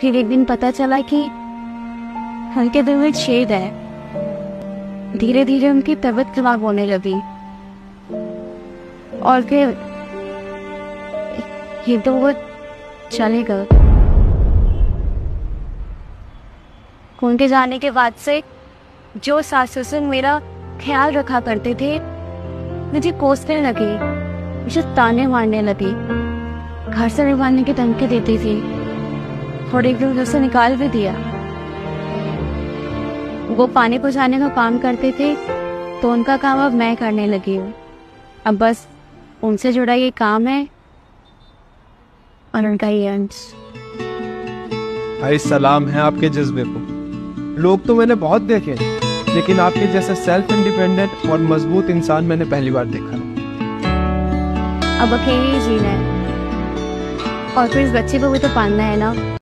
फिर एक दिन पता चला कि उनके दिल में छेद है। धीरे धीरे उनकी तबीयत खराब होने लगी। और फिर ये तो वो चले गए। उनके जाने के बाद से जो सास ससुर मेरा ख्याल रखा करते थे, मुझे कोसने लगे, मुझे ताने मारने लगे। घर से निभाने की धमकी देती थी। और एक दिन घर निकाल भी दिया। वो पानी पहुँचाने का काम करते थे तो उनका काम अब मैं करने लगी हूँ। अब बस उनसे जुड़ा ये काम है और उनका ये अंश। भाई सलाम है आपके जज्बे को। लोग तो मैंने बहुत देखे लेकिन आपके जैसे सेल्फ इंडिपेंडेंट और मज़बूत इंसान मैंने पहली बार देखा। अब अकेले ही जीना है। और फिर इस बच्चे को भी तो पालना है ना।